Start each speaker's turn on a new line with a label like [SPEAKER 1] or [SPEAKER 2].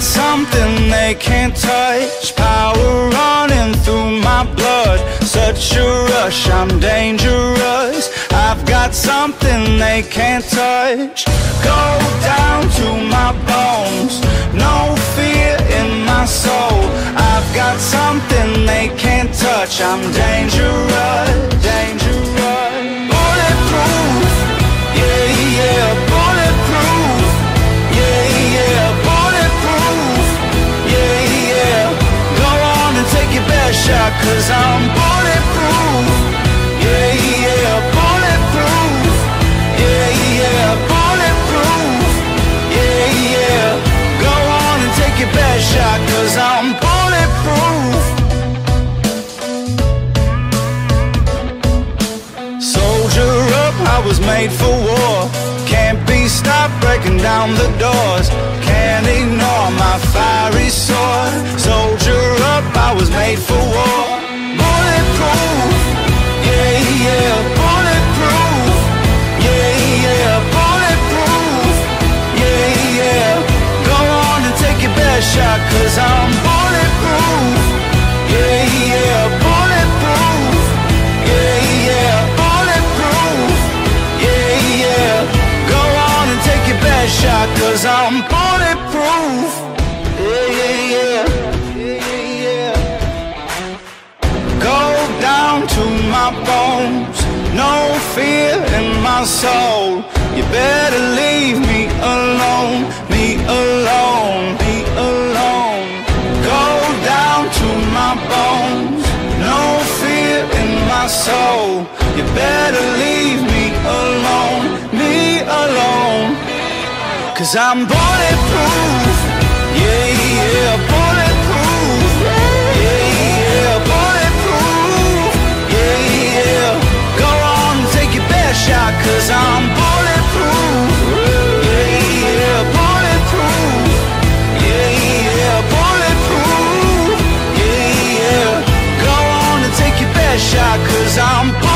[SPEAKER 1] got something they can't touch. Power running through my blood. Such a rush, I'm dangerous. I've got something they can't touch. Go down to my bones. No fear in my soul. I've got something they can't touch. I'm dangerous, dangerous was made for war. Can't be stopped breaking down the doors. Can't ignore my fiery sword. Soldier up, Cause I'm bulletproof. Yeah, yeah, yeah. Yeah, yeah, Go down to my bones. No fear in my soul. You better leave me alone. Me alone, me alone. Go down to my bones. No fear in my soul. You better Cause I'm bulletproof. Yeah, yeah, bulletproof. Yeah, yeah, bulletproof. Yeah, yeah. Go on take your best shot Cause I'm bulletproof. Yeah, yeah, bulletproof. Yeah, yeah, bulletproof. Yeah, yeah. Go on and take your best shot Cause I'm bulletproof